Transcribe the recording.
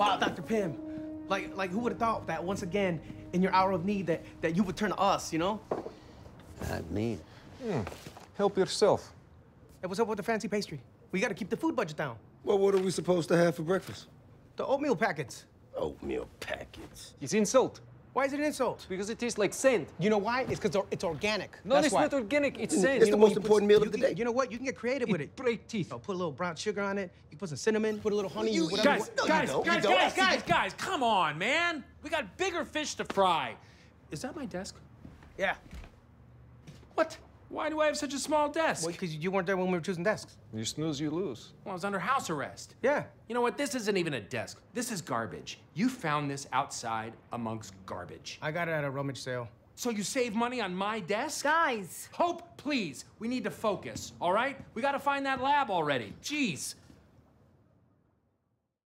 Wow, Dr. Pym. Like, like who would have thought that once again, in your hour of need, that, that you would turn to us, you know? Not me. Hmm. Help yourself. Hey, what's up with the fancy pastry? We gotta keep the food budget down. Well, what are we supposed to have for breakfast? The oatmeal packets. Oatmeal packets. It's insult. Why is it an insult? Because it tastes like sand. You know why? It's because it's organic. No, That's it's why. not organic. It's sand. It's You the know most You put important meal of the can- day. You know what? You can get creative with it. It break teeth. Oh, put a little brown sugar on it. You put some cinnamon. Put a little honey. You- whatever. you- you Guys. No, guys. You guys, don't. guys, guys, guys, come on, man. We got bigger fish to fry. Is that my desk? Yeah. What? Why do I have such a small desk? Well, because you weren't there when we were choosing desks. You snooze, you lose. Well, I was under house arrest. Yeah. You know what? This isn't even a desk. This is garbage. You found this outside amongst garbage. I got it at a rummage sale. So you save money on my desk? Guys, Hope, please. We need to focus, all right? We gotta find that lab already. Jeez.